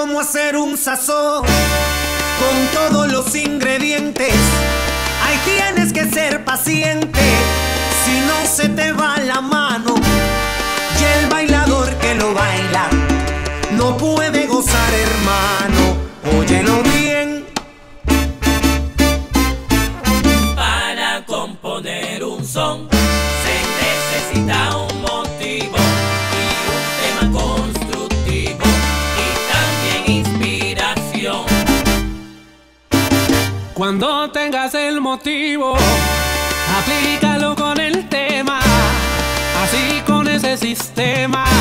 cómo hacer un sazón con todos los ingredientes. Ahí tienes que ser paciente, si no se te va la mano. Y el bailador que lo baila no puede gozar, hermano. Óyelo bien. Para componer un son sistema.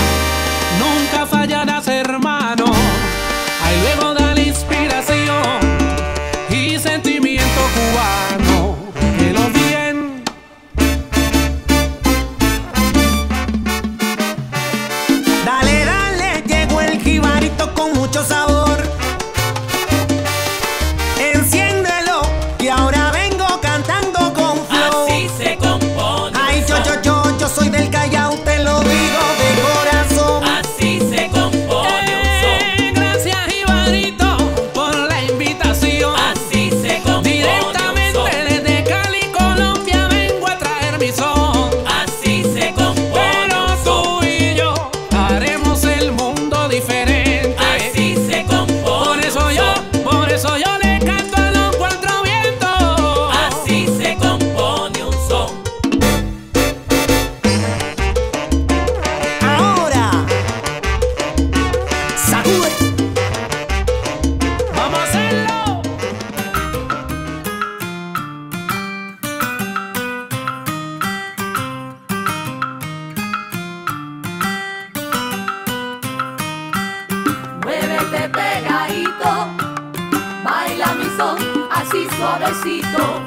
suavecito.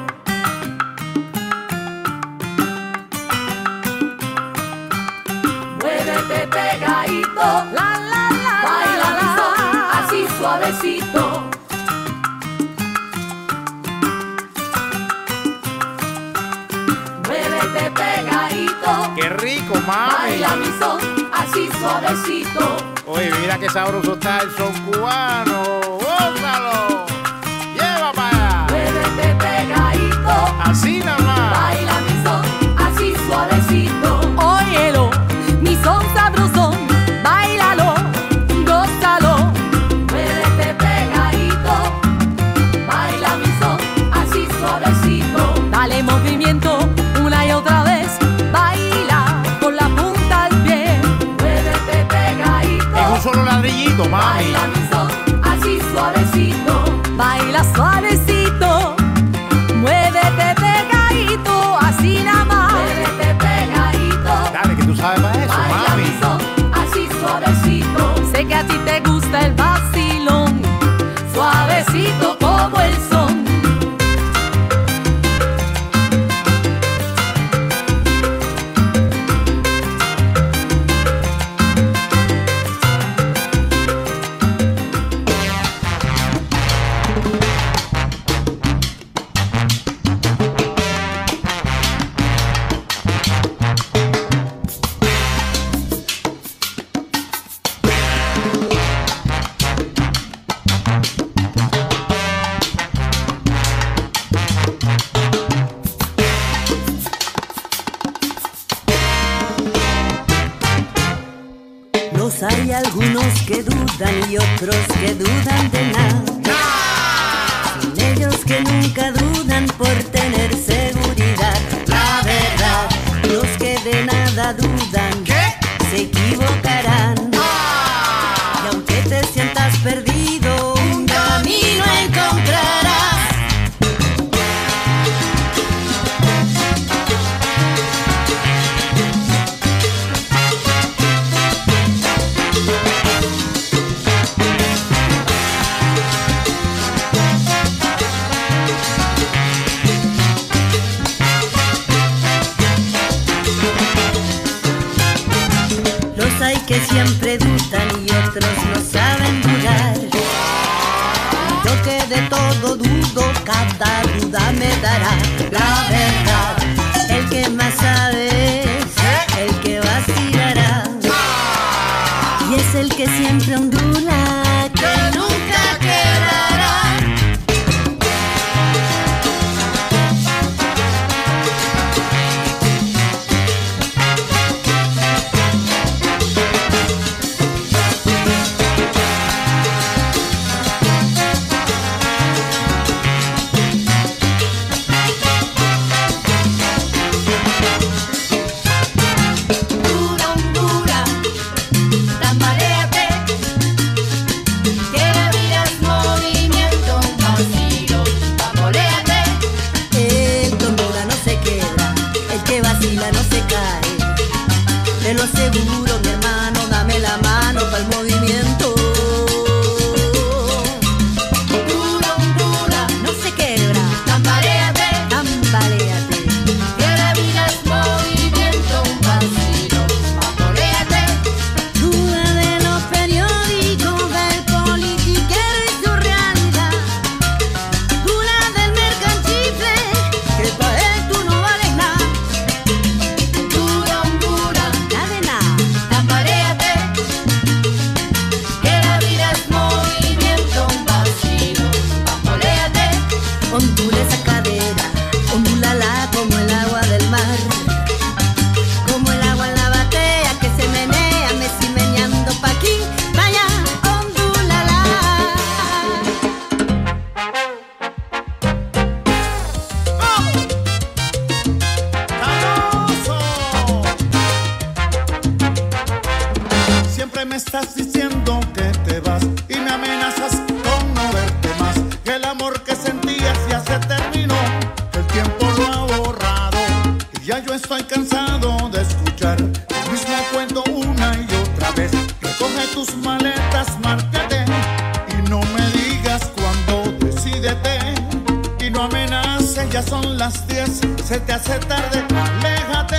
Muévete pegadito, la la la, baila la, la, así suavecito. Muévete pegadito, qué rico, mami. Baila mi son, así suavecito. Oye, mira qué sabroso está el son cubano. suavecito. algunos que dudan y otros que dudan de nada. Son ellos que nunca dudan por tener seguridad. La verdad, los que de nada dudan ¿Qué? se equivocarán. que siempre gustan y otros no saben dudar. Yo que de todo dudo, cada duda me dará la verdad. El que más sabe es el que vacilará. Y es el que siempre ondula. son las 10, se te hace tarde, déjate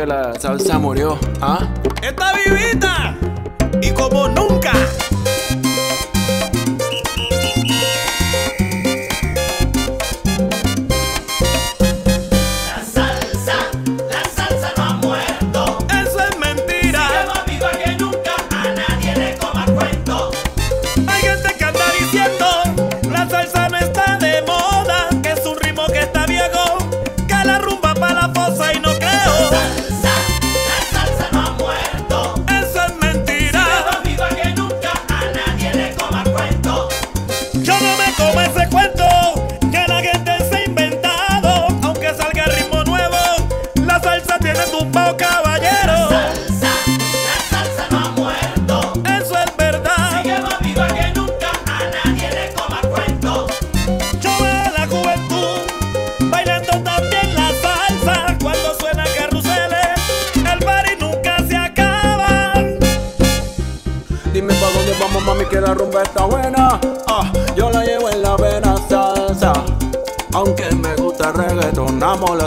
que la salsa murió. ¿Ah? ¡Está vivita!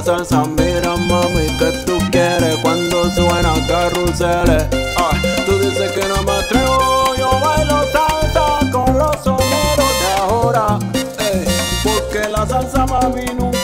salsa, mira mami que tú quieres cuando suena carruseles. Ah, tú dices que no me atrevo, yo bailo salsa con los soneros de ahora. Eh, porque la salsa mami nunca